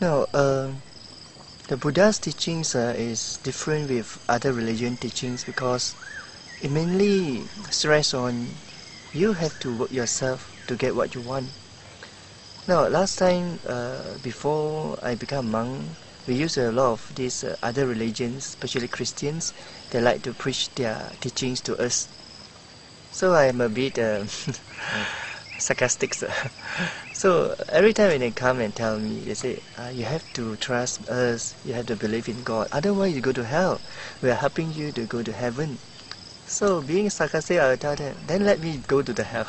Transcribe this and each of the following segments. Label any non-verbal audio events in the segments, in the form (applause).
No, uh, the Buddha's teachings uh, is different with other religion teachings because it mainly stress on you have to work yourself to get what you want. Now, last time uh, before I become monk, we use a lot of these uh, other religions, especially Christians. They like to preach their teachings to us. So I am a bit uh, (laughs) sarcastic. (laughs) So every time when they come and tell me, they say, uh, you have to trust us, you have to believe in God, otherwise you go to hell. We are helping you to go to heaven. So being sarcastic, I tell them, then let me go to the hell.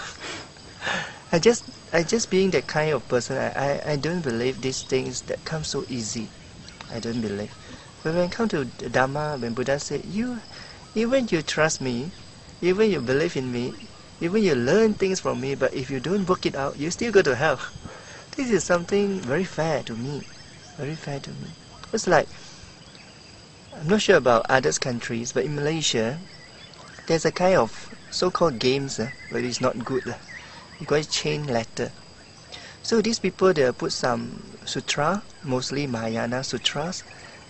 (laughs) I just, I just being that kind of person, I, I, I don't believe these things that come so easy. I don't believe. But when it come to Dharma, when Buddha said, you, even you trust me, even you believe in me, even you learn things from me, but if you don't work it out, you still go to hell. This is something very fair to me. Very fair to me. It's like, I'm not sure about other countries, but in Malaysia, there's a kind of so-called games, uh, but it's not good. Uh. You it chain letter. So these people, they put some sutra, mostly Mahayana sutras,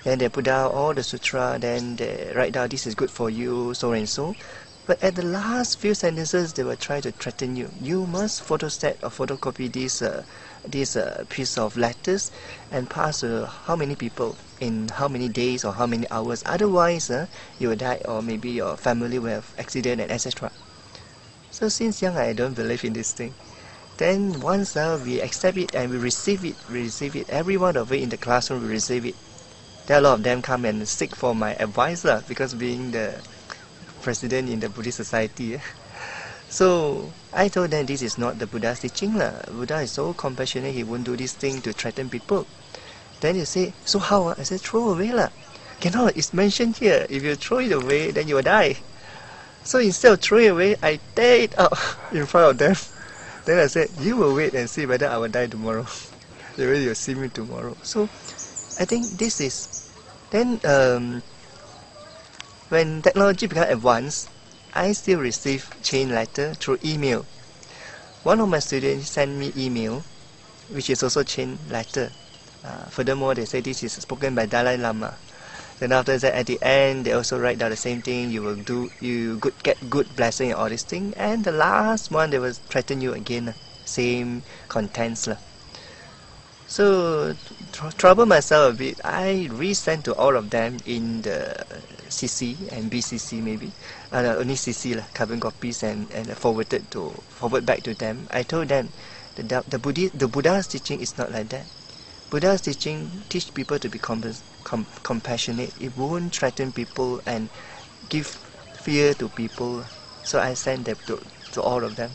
then they put down all the sutra, then they write down this is good for you, so and so. But at the last few sentences, they will try to threaten you. You must photostat or photocopy this uh, this uh, piece of letters and pass to how many people in how many days or how many hours. Otherwise, uh, you will die or maybe your family will have accident and etc. So since young, I don't believe in this thing. Then once uh, we accept it and we receive it, we receive it. Every one of it in the classroom, we receive it. There are a lot of them come and seek for my advice uh, because being the president in the Buddhist society. So I told them this is not the Buddha's teaching. La. Buddha is so compassionate, he won't do this thing to threaten people. Then you say, so how? I said, throw away. La. Cannot, it's mentioned here. If you throw it away, then you will die. So instead of throwing away, I tear it out (laughs) in front of them. Then I said, you will wait and see whether I will die tomorrow. (laughs) whether you'll see me tomorrow. So I think this is, then um, when technology became advanced, I still receive chain letter through email. One of my students sent me email, which is also chain letter. Uh, furthermore, they say this is spoken by Dalai Lama. Then after that, at the end, they also write down the same thing. You will do, you good, get good blessing and all this thing. And the last one, they will threaten you again, same contents lah. So tr trouble myself a bit. I resend to all of them in the CC and BCC maybe. Uh, only CC lah, carbon copies and and forwarded to forward back to them. I told them the the Buddhist the Buddha's teaching is not like that. Buddha's teaching teach people to be com compassionate. It won't threaten people and give fear to people. So I send them to to all of them.